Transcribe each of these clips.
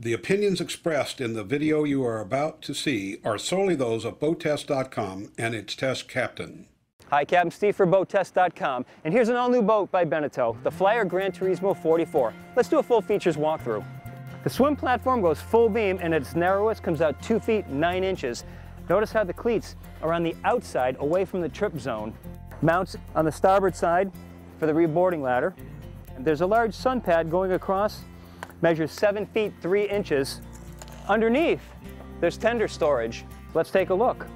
The opinions expressed in the video you are about to see are solely those of BoatTest.com and its test captain. Hi, Captain Steve for BoatTest.com, and here's an all-new boat by Beneteau, the Flyer Gran Turismo 44. Let's do a full features walkthrough. The swim platform goes full beam and at its narrowest comes out 2 feet 9 inches. Notice how the cleats are on the outside away from the trip zone. Mounts on the starboard side for the reboarding ladder. And there's a large sun pad going across, measures 7 feet 3 inches. Underneath, there's tender storage. Let's take a look.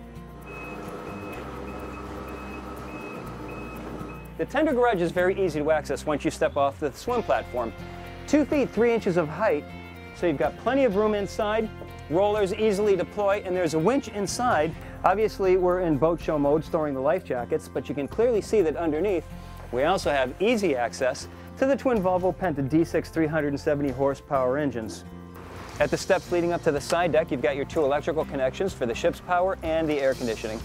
The tender garage is very easy to access once you step off the swim platform. Two feet, three inches of height, so you've got plenty of room inside, rollers easily deploy, and there's a winch inside. Obviously, we're in boat show mode storing the life jackets, but you can clearly see that underneath, we also have easy access to the twin Volvo Penta D6 370 horsepower engines. At the steps leading up to the side deck, you've got your two electrical connections for the ship's power and the air conditioning.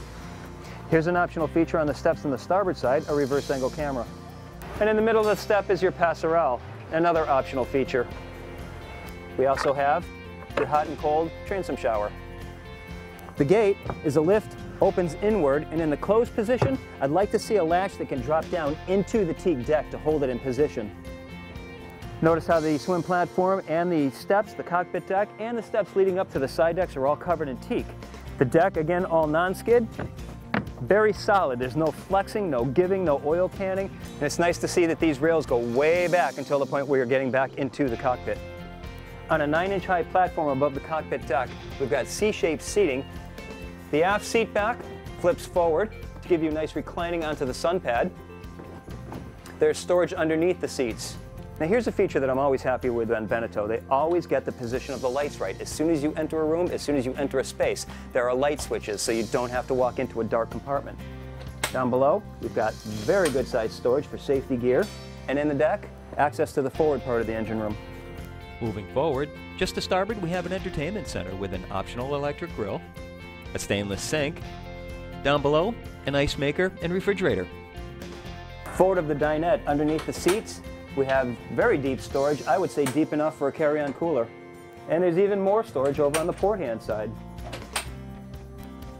Here's an optional feature on the steps on the starboard side, a reverse angle camera. And in the middle of the step is your passerelle, another optional feature. We also have your hot and cold transom shower. The gate is a lift, opens inward, and in the closed position, I'd like to see a latch that can drop down into the teak deck to hold it in position. Notice how the swim platform and the steps, the cockpit deck, and the steps leading up to the side decks are all covered in teak. The deck, again, all non-skid, very solid. There's no flexing, no giving, no oil canning. And it's nice to see that these rails go way back until the point where you're getting back into the cockpit. On a nine inch high platform above the cockpit deck, we've got C-shaped seating. The aft seat back flips forward to give you a nice reclining onto the sun pad. There's storage underneath the seats. Now here's a feature that I'm always happy with on Beneteau. They always get the position of the lights right. As soon as you enter a room, as soon as you enter a space, there are light switches so you don't have to walk into a dark compartment. Down below, we've got very good sized storage for safety gear. And in the deck, access to the forward part of the engine room. Moving forward, just to starboard we have an entertainment center with an optional electric grill, a stainless sink, down below, an ice maker and refrigerator. Forward of the dinette, underneath the seats, we have very deep storage, I would say deep enough for a carry-on cooler. And there's even more storage over on the port-hand side.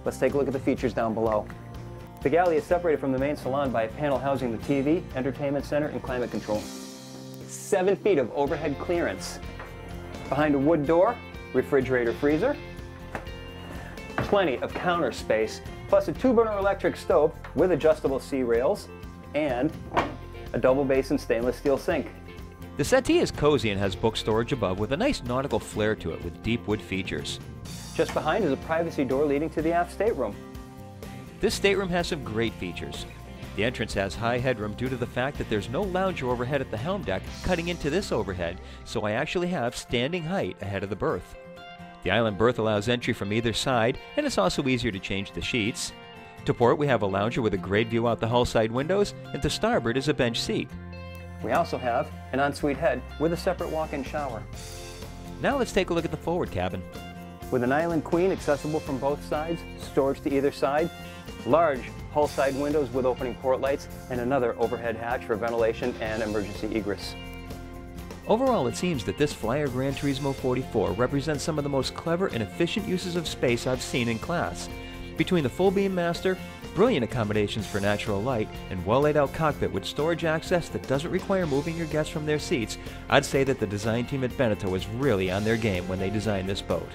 Let's take a look at the features down below. The galley is separated from the main salon by a panel housing the TV, entertainment center, and climate control. Seven feet of overhead clearance. Behind a wood door, refrigerator freezer. Plenty of counter space, plus a two-burner electric stove with adjustable C-rails, and a double basin stainless steel sink. The settee is cozy and has book storage above with a nice nautical flair to it with deep wood features. Just behind is a privacy door leading to the aft stateroom. This stateroom has some great features. The entrance has high headroom due to the fact that there's no lounger overhead at the helm deck cutting into this overhead, so I actually have standing height ahead of the berth. The island berth allows entry from either side, and it's also easier to change the sheets. To port, we have a lounger with a great view out the hull side windows, and to starboard is a bench seat. We also have an ensuite head with a separate walk-in shower. Now let's take a look at the forward cabin. With an island queen accessible from both sides, storage to either side, large hull side windows with opening port lights, and another overhead hatch for ventilation and emergency egress. Overall, it seems that this Flyer Gran Turismo 44 represents some of the most clever and efficient uses of space I've seen in class. Between the full beam master, brilliant accommodations for natural light, and well laid out cockpit with storage access that doesn't require moving your guests from their seats, I'd say that the design team at Beneteau was really on their game when they designed this boat.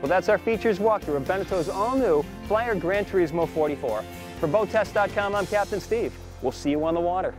Well, that's our features walkthrough of Beneteau's all-new Flyer Gran Turismo 44. For BoatTest.com, I'm Captain Steve. We'll see you on the water.